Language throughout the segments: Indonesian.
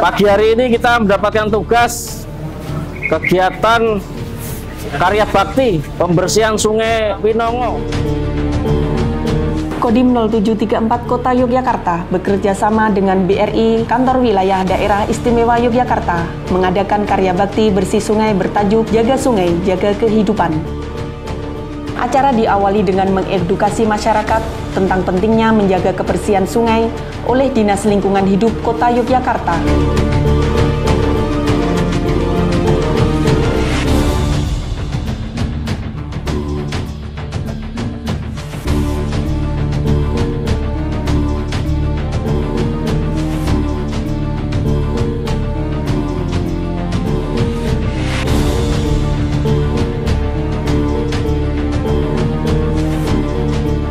Pagi hari ini kita mendapatkan tugas kegiatan karya bakti pembersihan sungai Winongo. Kodim 0734 Kota Yogyakarta bekerja sama dengan BRI Kantor Wilayah Daerah Istimewa Yogyakarta mengadakan karya bakti bersih sungai bertajuk Jaga Sungai, Jaga Kehidupan. Acara diawali dengan mengedukasi masyarakat tentang pentingnya menjaga kebersihan sungai oleh Dinas Lingkungan Hidup Kota Yogyakarta.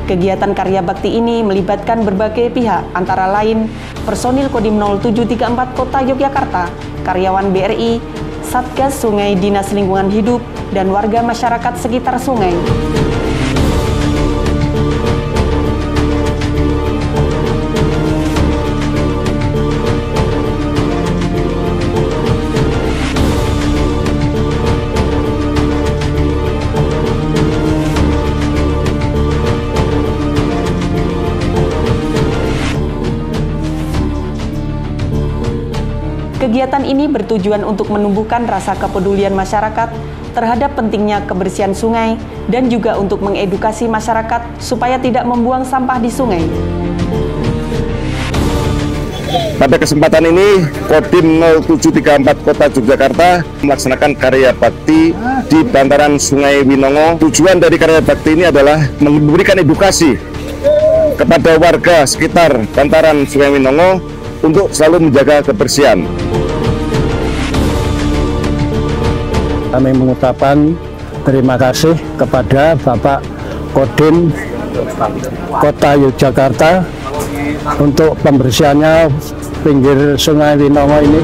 Kegiatan karya bakti ini melibatkan berbagai pihak, antara lain personil Kodim 0734 Kota Yogyakarta, karyawan BRI, Satgas Sungai Dinas Lingkungan Hidup, dan warga masyarakat sekitar sungai. Kegiatan ini bertujuan untuk menumbuhkan rasa kepedulian masyarakat terhadap pentingnya kebersihan sungai dan juga untuk mengedukasi masyarakat supaya tidak membuang sampah di sungai. Pada kesempatan ini, Kodim 0734 Kota Yogyakarta melaksanakan karya bakti di bantaran Sungai Winongo. Tujuan dari karya bakti ini adalah memberikan edukasi kepada warga sekitar bantaran Sungai Winongo untuk selalu menjaga kebersihan. Kami mengucapkan terima kasih kepada Bapak Kodim Kota Yogyakarta untuk pembersihannya pinggir Sungai Winongo ini.